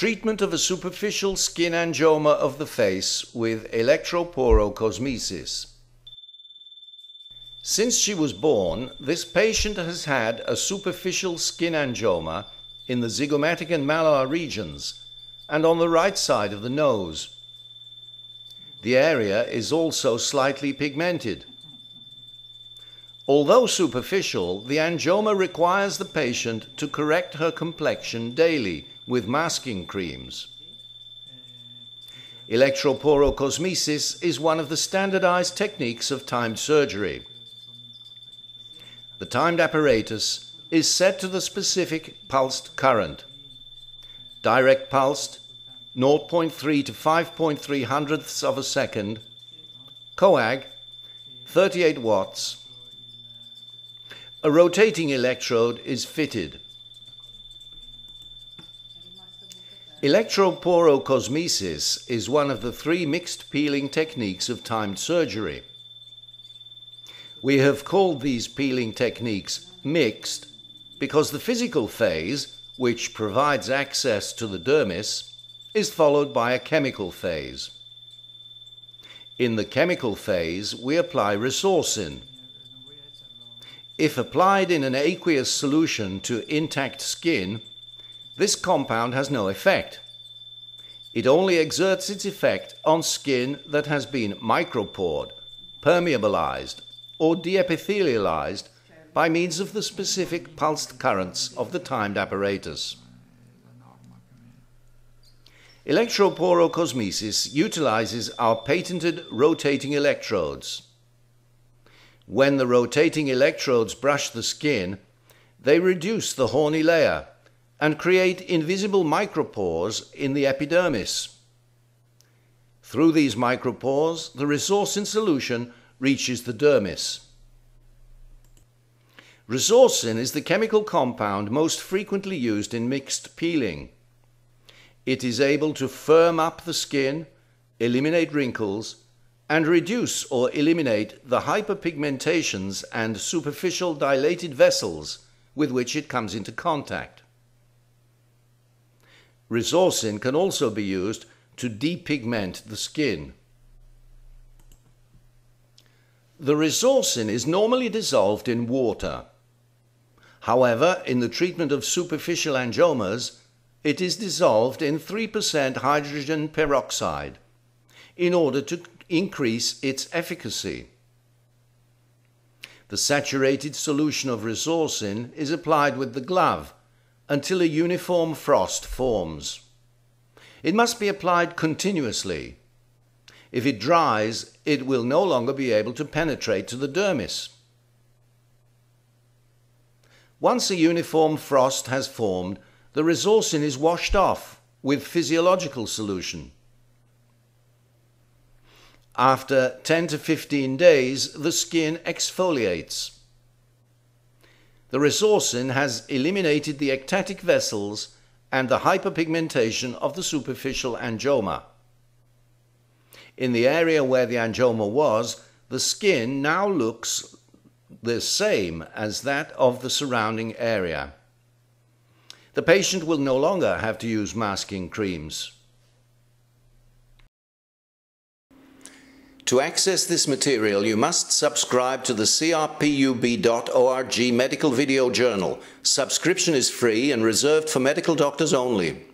Treatment of a superficial skin angioma of the face with electroporocosmesis. Since she was born, this patient has had a superficial skin angioma in the zygomatic and malar regions and on the right side of the nose. The area is also slightly pigmented. Although superficial, the angioma requires the patient to correct her complexion daily with masking creams. Electroporocosmesis is one of the standardized techniques of timed surgery. The timed apparatus is set to the specific pulsed current. Direct pulsed, 0.3 to 5.3 hundredths of a second. Coag, 38 watts. A rotating electrode is fitted. Electroporocosmesis is one of the three mixed peeling techniques of timed surgery. We have called these peeling techniques mixed because the physical phase, which provides access to the dermis, is followed by a chemical phase. In the chemical phase, we apply resorcin. If applied in an aqueous solution to intact skin, this compound has no effect. It only exerts its effect on skin that has been micropored, permeabilized, or deepithelialized by means of the specific pulsed currents of the timed apparatus. Electroporocosmesis utilizes our patented rotating electrodes. When the rotating electrodes brush the skin, they reduce the horny layer and create invisible micropores in the epidermis. Through these micropores, the resorcin solution reaches the dermis. Resorcin is the chemical compound most frequently used in mixed peeling. It is able to firm up the skin, eliminate wrinkles, and reduce or eliminate the hyperpigmentations and superficial dilated vessels with which it comes into contact. Resorcin can also be used to depigment the skin. The resorcin is normally dissolved in water. However, in the treatment of superficial angiomas, it is dissolved in 3% hydrogen peroxide in order to increase its efficacy. The saturated solution of resorcin is applied with the glove until a uniform frost forms. It must be applied continuously. If it dries, it will no longer be able to penetrate to the dermis. Once a uniform frost has formed, the resorcin is washed off with physiological solution. After 10 to 15 days, the skin exfoliates. The resorcin has eliminated the ectatic vessels and the hyperpigmentation of the superficial angioma. In the area where the angioma was, the skin now looks the same as that of the surrounding area. The patient will no longer have to use masking creams. To access this material, you must subscribe to the crpub.org Medical Video Journal. Subscription is free and reserved for medical doctors only.